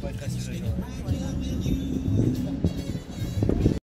пока не заживает.